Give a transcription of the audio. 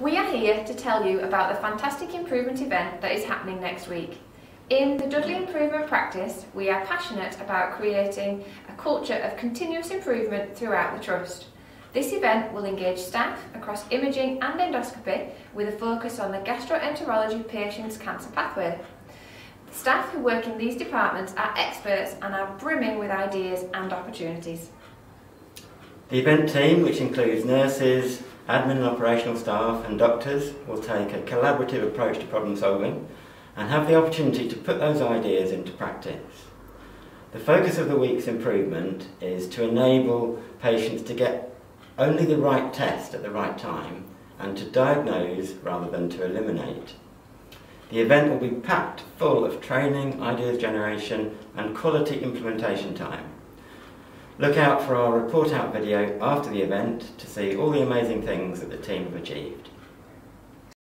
We are here to tell you about the fantastic improvement event that is happening next week. In the Dudley Improvement Practice, we are passionate about creating a culture of continuous improvement throughout the Trust. This event will engage staff across imaging and endoscopy with a focus on the gastroenterology patient's cancer pathway. The staff who work in these departments are experts and are brimming with ideas and opportunities. The event team, which includes nurses, admin and operational staff and doctors, will take a collaborative approach to problem solving and have the opportunity to put those ideas into practice. The focus of the week's improvement is to enable patients to get only the right test at the right time and to diagnose rather than to eliminate. The event will be packed full of training, ideas generation and quality implementation time. Look out for our report out video after the event to see all the amazing things that the team have achieved.